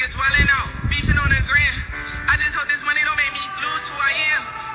niggas wildin' out, beefing on the 'Gram. I just hope this money don't make me lose who I am.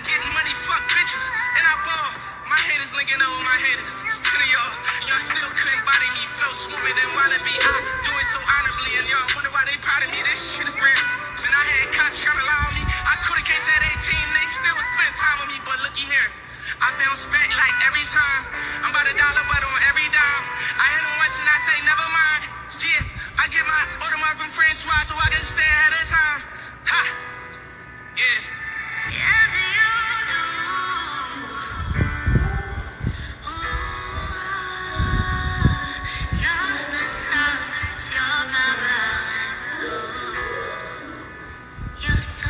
Getting money, fuck bitches. And I ball. My haters linking up with my haters. Still y'all, y'all still couldn't body me. Flow smoother than Wallaby. I do it so honestly, and y'all wonder why they proud of me. This shit is real. Man, I had cops trying to lie on me. I could've case at 18, they still was spending time with me. But looky here, I bounce back like every time. I'm about a dollar, but on every dime. I hit him once and I say never mind. Yeah, I get my Audemars from Francois so I can Yes.